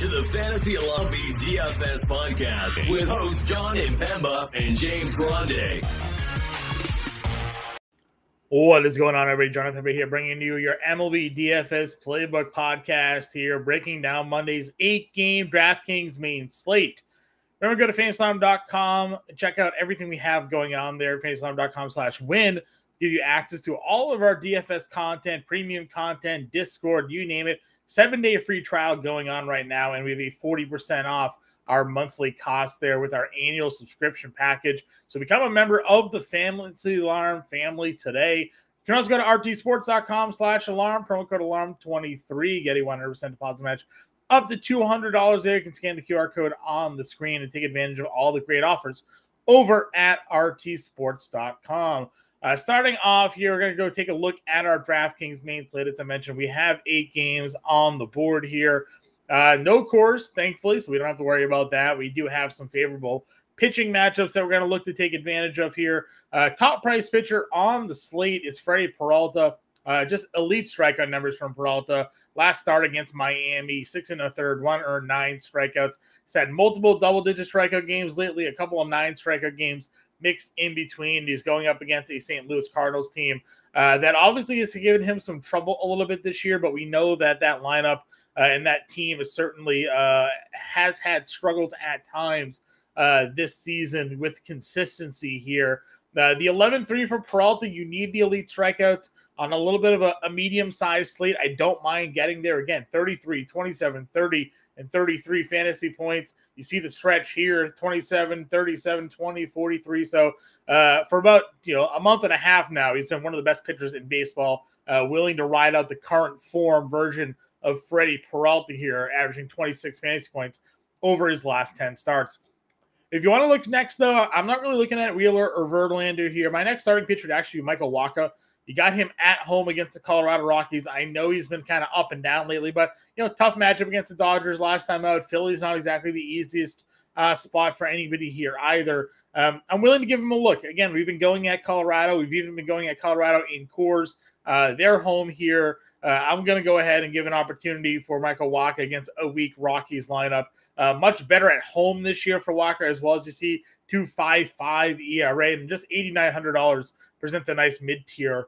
to the Fantasy Alarm DFS podcast with hosts Jon Impemba and James Grande. What is going on, everybody? Jon Impemba here, bringing you your MLB DFS Playbook podcast here, breaking down Monday's eight-game DraftKings main slate. Remember, go to fantasyalarm.com and check out everything we have going on there. fantasyalarm.com slash win. Give you access to all of our DFS content, premium content, Discord, you name it seven day free trial going on right now, and we have a 40% off our monthly cost there with our annual subscription package. So become a member of the Fantasy Alarm family today. You can also go to rtsports.com slash alarm, promo code alarm23, get a 100% deposit match up to $200 there. You can scan the QR code on the screen and take advantage of all the great offers over at rtsports.com. Uh, starting off here, we're going to go take a look at our DraftKings main slate. As I mentioned, we have eight games on the board here. Uh, no Coors, thankfully, so we don't have to worry about that. We do have some favorable pitching matchups that we're going to look to take advantage of here. Uh, top price pitcher on the slate is Freddie Peralta. Uh, just elite strikeout numbers from Peralta. Last start against Miami, six and a third, one or nine strikeouts. He's had multiple double digit strikeout games lately, a couple of nine strikeout games mixed in between. He's going up against a St. Louis Cardinals team uh, that obviously has given him some trouble a little bit this year, but we know that that lineup uh, and that team is certainly uh, has had struggles at times uh, this season with consistency here. Uh, the 11 3 for Peralta, you need the elite strikeouts on a little bit of a, a medium sized slate. I don't mind getting there again 33, 27, 30, and 33 fantasy points. You see the stretch here 27, 37, 20, 43. So, uh, for about you know a month and a half now, he's been one of the best pitchers in baseball, uh, willing to ride out the current form version of Freddie Peralta here, averaging 26 fantasy points over his last 10 starts. If you want to look next, though, I'm not really looking at Wheeler or Verlander here. My next starting pitcher would actually be Michael Wacha. You got him at home against the Colorado Rockies. I know he's been kind of up and down lately, but you know, tough matchup against the Dodgers last time out. Philly's not exactly the easiest uh, spot for anybody here either. Um, I'm willing to give him a look. Again, we've been going at Colorado. We've even been going at Colorado in Coors. Uh, they're home here. Uh, I'm going to go ahead and give an opportunity for Michael Wacha against a weak Rockies lineup. Uh, much better at home this year for Wacha, as well as you see 255 ERA and just $8,900 presents a nice mid tier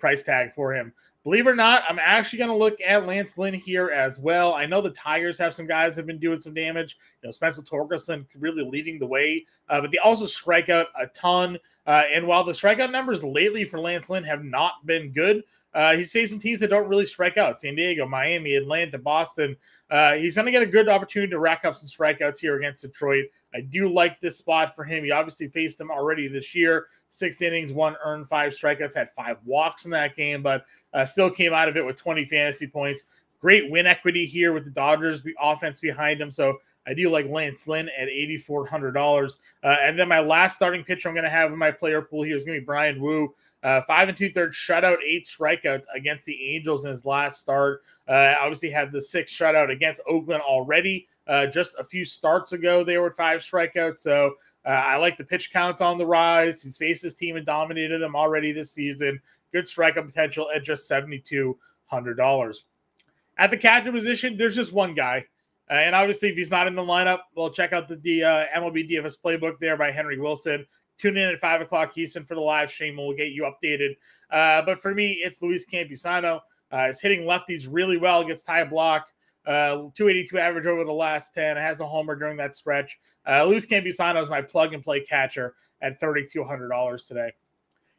price tag for him. Believe it or not, I'm actually going to look at Lance Lynn here as well. I know the Tigers have some guys have been doing some damage. You know, Spencer Torkelson really leading the way, uh, but they also strike out a ton. Uh, and while the strikeout numbers lately for Lance Lynn have not been good, uh, he's facing teams that don't really strike out San Diego, Miami, Atlanta, Boston. Uh, he's going to get a good opportunity to rack up some strikeouts here against Detroit. I do like this spot for him. He obviously faced them already this year. Six innings, one earned, five strikeouts, had five walks in that game, but uh, still came out of it with 20 fantasy points. Great win equity here with the Dodgers offense behind him. So I do like Lance Lynn at $8,400. Uh, and then my last starting pitcher I'm going to have in my player pool here is going to be Bryan Woo. Uh, five and two thirds shutout, eight strikeouts against the Angels in his last start. Uh, obviously, had the six shutout against Oakland already. Uh, just a few starts ago, they were five strikeouts. So uh, I like the pitch count on the rise. He's faced his team and dominated them already this season. Good strikeout potential at just seventy-two hundred dollars. At the catcher position, there's just one guy. Uh, and obviously, if he's not in the lineup, well, check out the, the uh, MLB DFS playbook there by Henry Wilson. Tune in at 5 o'clock Houston for the live stream. And we'll get you updated. Uh, but for me, it's Luis Campusano. Uh, he's hitting lefties really well, gets Ty Blach. Uh, 282 average over the last 10. Has a homer during that stretch. Uh, Luis Campusano is my plug and play catcher at $3,200 today.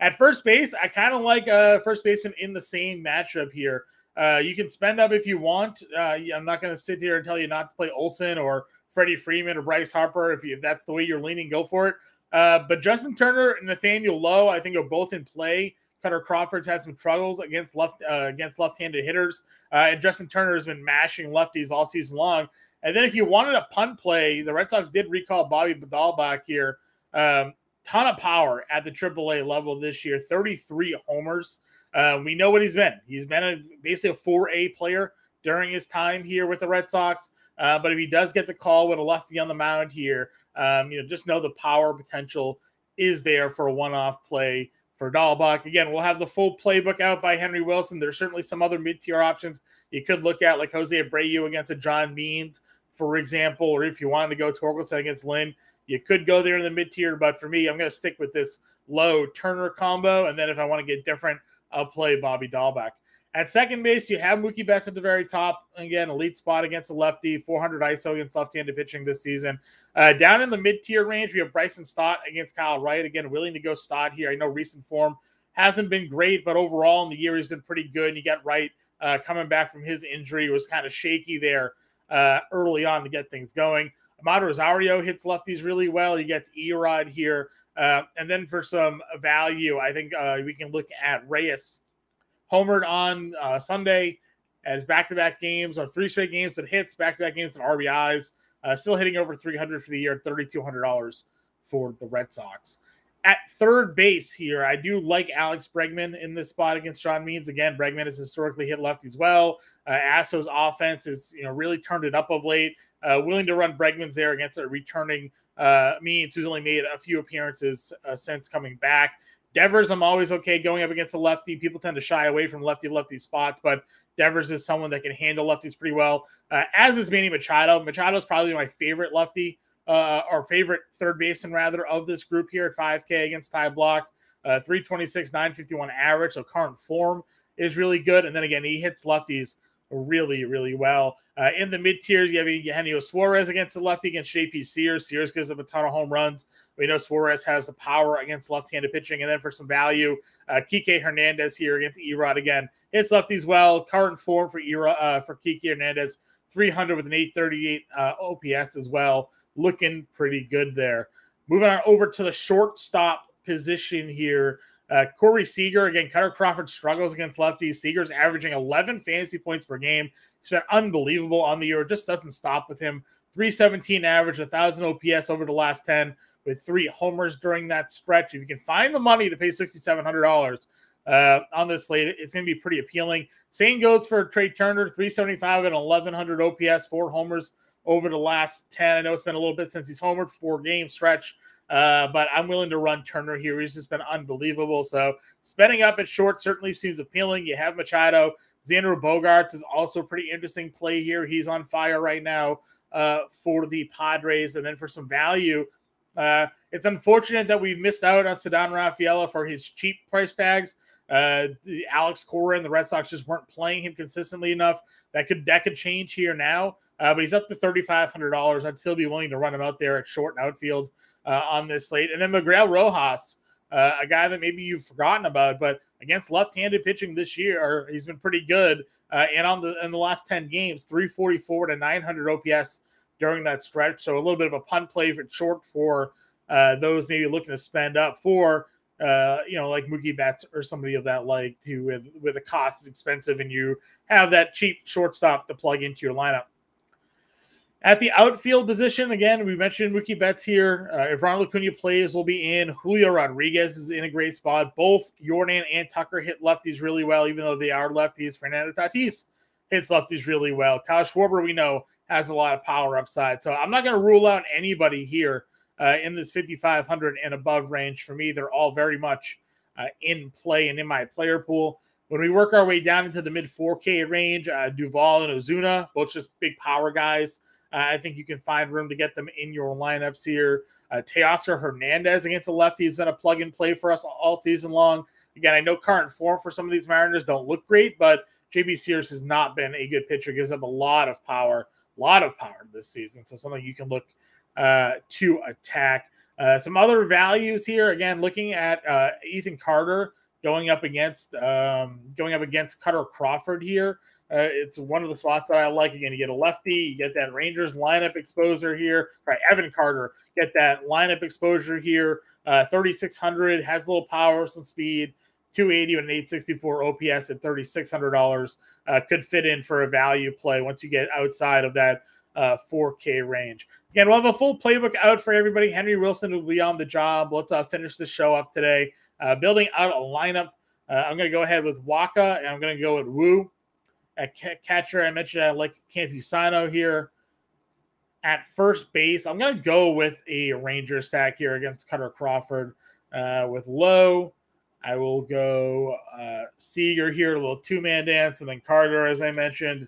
At first base, I kind of like a uh, first baseman in the same matchup here. Uh, you can spend up if you want. Uh, I'm not going to sit here and tell you not to play Olson or Freddie Freeman or Bryce Harper. If, you, if that's the way you're leaning, go for it. Uh, but Justin Turner and Nathaniel Lowe, I think, are both in play. Kutter Crawford's had some struggles against left uh, against left-handed hitters, uh, and Justin Turner has been mashing lefties all season long. And then if you wanted a punt play, the Red Sox did recall Bobby Dalbec back here. Um, ton of power at the AAA level this year. 33 homers. Uh, we know what he's been. He's been a, basically a 4A player during his time here with the Red Sox. Uh, but if he does get the call with a lefty on the mound here, um, you know, just know the power potential is there for a one-off play for Dalbec. Again, we'll have the full playbook out by Henry Wilson. There's certainly some other mid-tier options you could look at, like Jose Abreu against a John Means for example, or if you wanted to go Torkelson against Lynn, you could go there in the mid tier. But for me, I'm going to stick with this Lowe Turner combo. And then if I want to get different, I'll play Bobby Dalbec. At second base, you have Mookie Betts at the very top. Again, elite spot against a lefty, 400 ISO against left-handed pitching this season. Uh, down in the mid-tier range, we have Bryson Stott against Kyle Wright. Again, willing to go Stott here. I know recent form hasn't been great, but overall in the year he's been pretty good. And you got Wright uh, coming back from his injury was kind of shaky there uh, early on to get things going. Amed Rosario hits lefties really well. You get Erod here. Uh, and then for some value, I think uh, we can look at Reyes homered on uh, Sunday as back-to-back games or three straight games that hits, back-to-back games and RBIs. Uh, still hitting over 300 for the year, $3,200 for the Red Sox. At third base here, I do like Alex Bregman in this spot against John Means. Again, Bregman has historically hit lefties well. Uh, Astros offense is you know really turned it up of late. Uh, willing to run Bregman's there against a returning uh, Means, who's only made a few appearances uh, since coming back. Devers, I'm always okay going up against a lefty. People tend to shy away from lefty lefty spots, but Devers is someone that can handle lefties pretty well. Uh, as is Manny Machado. Machado is probably my favorite lefty, uh, or favorite third baseman rather of this group here at 5K against Ty Blach. Uh, 326, 951 average. So current form is really good. And then again, he hits lefties really, really well. Uh, in the mid tiers, you have Eugenio Suarez against the lefty against JP Sears. Sears gives up a ton of home runs. We know Suarez has the power against left handed pitching. And then for some value, uh, Kike Hernandez here against Erod again. Hits lefties well. Current form for Erod, uh, for Kike Hernandez, 300 with an 838 uh, OPS as well. Looking pretty good there. Moving on over to the shortstop position here. Uh, Corey Seager, again, Kutter Crawford struggles against lefties. Seager's averaging 11 fantasy points per game. He's been unbelievable on the year. It just doesn't stop with him. 317 average, 1,000 OPS over the last 10 with three homers during that stretch. If you can find the money to pay $6,700 uh, on this slate, it's going to be pretty appealing. Same goes for Trey Turner, 375 and 1,100 OPS, four homers over the last 10. I know it's been a little bit since he's homered, four game stretch. Uh, but I'm willing to run Turner here. He's just been unbelievable. So spending up at short certainly seems appealing. You have Machado. Xander Bogaerts is also a pretty interesting play here. He's on fire right now uh, for the Padres. And then for some value, uh, it's unfortunate that we missed out on Ceddanne Rafaela for his cheap price tags. Uh, Alex Cora and the Red Sox just weren't playing him consistently enough. That could that could change here now. Uh, but he's up to thirty five hundred dollars. I'd still be willing to run him out there at short and outfield uh, on this slate. And then Miguel Rojas, uh, a guy that maybe you've forgotten about, but against left-handed pitching this year, he's been pretty good. Uh, and on the in the last 10 games, 344 to 900 OPS during that stretch. So a little bit of a punt play for short for uh, those maybe looking to spend up for uh, you know, like Mookie Betts or somebody of that like to with with the cost is expensive and you have that cheap shortstop to plug into your lineup. At the outfield position, again, we mentioned Mookie Betts here. Uh, if Ronald Acuna plays, will be in. Julio Rodriguez is in a great spot. Both Yordan and Tucker hit lefties really well, even though they are lefties. Fernando Tatis hits lefties really well. Kyle Schwarber, we know, has a lot of power upside. So I'm not going to rule out anybody here uh, in this 5,500 and above range. For me, they're all very much uh, in play and in my player pool. When we work our way down into the mid 4K range, uh, Duvall and Ozuna, both just big power guys. I think you can find room to get them in your lineups here. Uh, Teoscar Hernandez against a lefty has been a plug and play for us all season long. Again, I know current form for some of these Mariners don't look great, but JP Sears has not been a good pitcher. Gives up a lot of power, a lot of power this season. So something you can look uh, to attack. Uh, some other values here. Again, looking at uh, Ethan Carter going up against um, going up against Kutter Crawford here. Uh, it's one of the spots that I like. Again, you get a lefty, you get that Rangers lineup exposure here. Right, Evan Carter, get that lineup exposure here. Uh, 3,600 has a little power, some speed. 280 and an 864 OPS at $3,600 uh, could fit in for a value play once you get outside of that uh, 4K range. Again, we'll have a full playbook out for everybody. Henry Wilson will be on the job. Let's uh, finish the show up today. Uh, building out a lineup. Uh, I'm going to go ahead with Wacha and I'm going to go with Woo. At catcher, I mentioned I like Campusano here. At first base, I'm going to go with a Ranger stack here against Kutter Crawford. Uh, with Lowe, I will go uh, Seager here, a little two man dance, and then Carter, as I mentioned.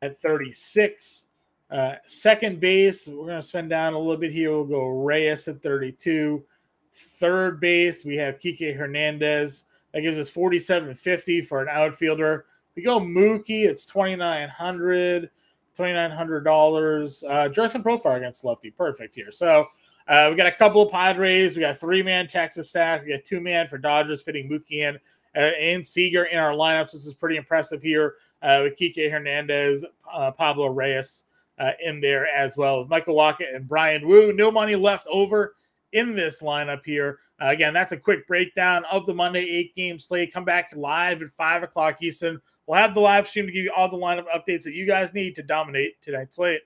at 36. Uh, second base, we're going to spend down a little bit here. We'll go Reyes at 32. Third base, we have Kike Hernandez. That gives us 47.50 for an outfielder. We go Mookie, it's 2900 $2,900. Uh, Jurickson Profar against lefty. Perfect here. So uh, we got a couple of Padres. We got three man Texas staff. We got two man for Dodgers fitting Mookie in uh, and Seager in our lineups. This is pretty impressive here uh, with Kike Hernandez, uh, Pablo Reyes uh, in there as well Michael Wacha and Bryan Woo. No money left over in this lineup here. Uh, again, that's a quick breakdown of the Monday eight game slate. Come back live at five o'clock Eastern. We'll have the live stream to give you all the lineup updates that you guys need to dominate tonight's slate.